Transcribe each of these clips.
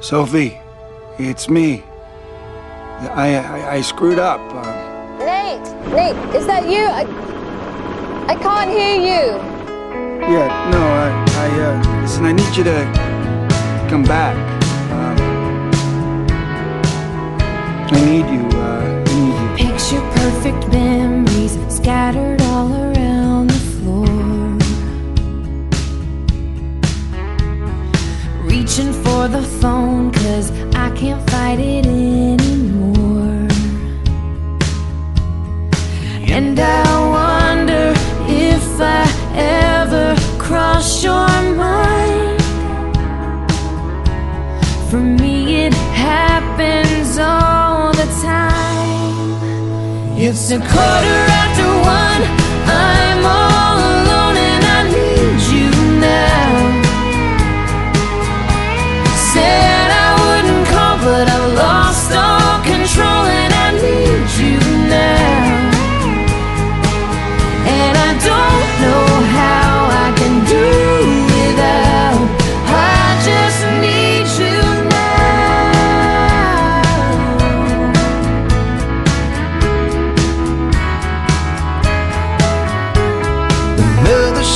Sophie, it's me. I, I, I screwed up. Um, Nate, Nate, is that you? I, I can't hear you. yeah, no, I, I, uh, listen, I need you to come back. Um, I need you, uh, I need you. Picture perfect memories scattered all around The phone, cause I can't fight it anymore. And I wonder if I ever cross your mind. For me, it happens all the time. It's a quarter after one.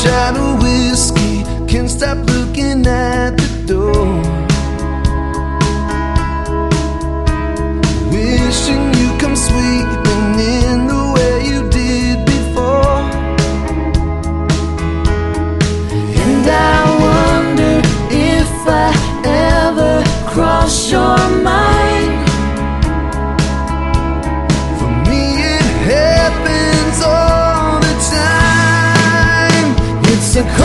Shot of whiskey, can't stop looking at the door. Wishing you come sweeping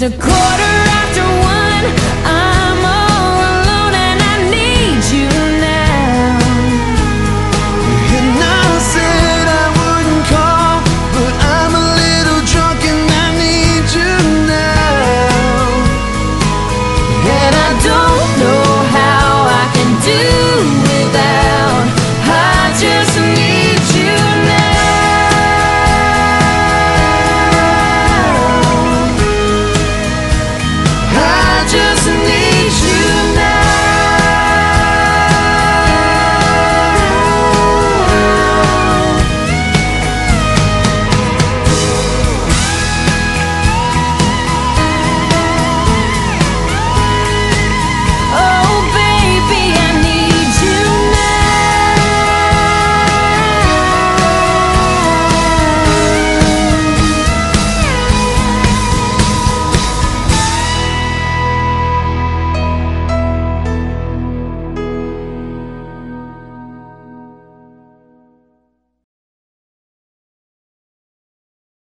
It's a quarter